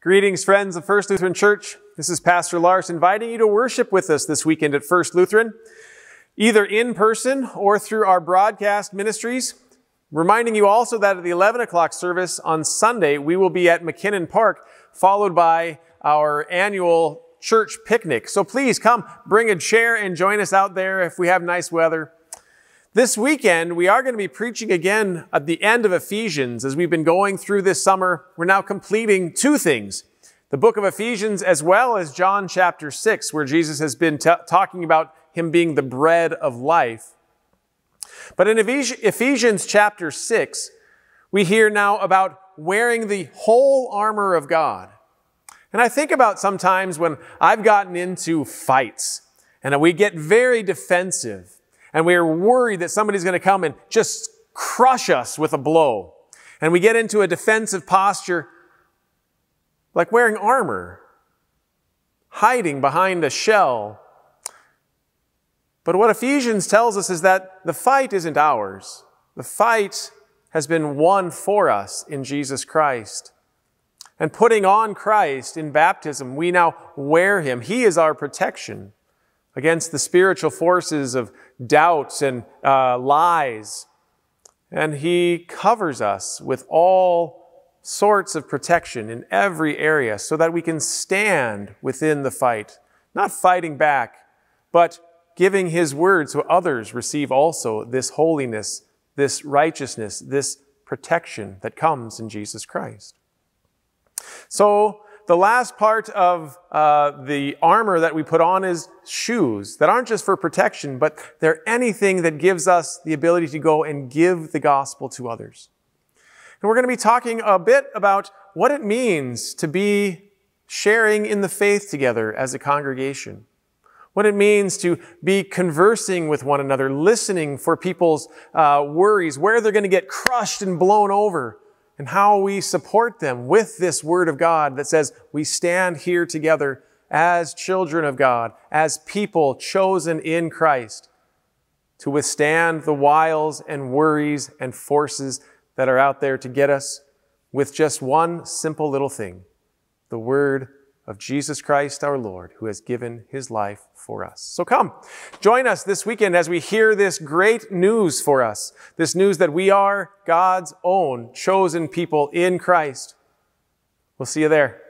Greetings, friends of First Lutheran Church. This is Pastor Lars inviting you to worship with us this weekend at First Lutheran, either in person or through our broadcast ministries. Reminding you also that at the 11 o'clock service on Sunday, we will be at McKennan Park, followed by our annual church picnic. So please come, bring a chair and join us out there if we have nice weather. This weekend, we are going to be preaching again at the end of Ephesians. As we've been going through this summer, we're now completing two things. The book of Ephesians as well as John chapter 6, where Jesus has been t- talking about him being the bread of life. But in Ephesians chapter 6, we hear now about wearing the whole armor of God. And I think about sometimes when I've gotten into fights and we get very defensive and we are worried that somebody's going to come and just crush us with a blow. And we get into a defensive posture like wearing armor, hiding behind a shell. But what Ephesians tells us is that the fight isn't ours. The fight has been won for us in Jesus Christ. And putting on Christ in baptism, we now wear Him. He is our protection against the spiritual forces of doubts and uh, lies. And He covers us with all sorts of protection in every area so that we can stand within the fight, not fighting back, but giving His word so others receive also this holiness, this righteousness, this protection that comes in Jesus Christ. So, the last part of uh, the armor that we put on is shoes that aren't just for protection, but they're anything that gives us the ability to go and give the gospel to others. And we're going to be talking a bit about what it means to be sharing in the faith together as a congregation. What it means to be conversing with one another, listening for people's uh, worries, where they're going to get crushed and blown over, and how we support them with this word of God that says we stand here together as children of God, as people chosen in Christ to withstand the wiles and worries and forces that are out there to get us with just one simple little thing the word of Jesus Christ our Lord, who has given his life for us. So come, join us this weekend as we hear this great news for us. This news that we are God's own chosen people in Christ. We'll see you there.